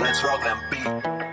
Let's rock and beat.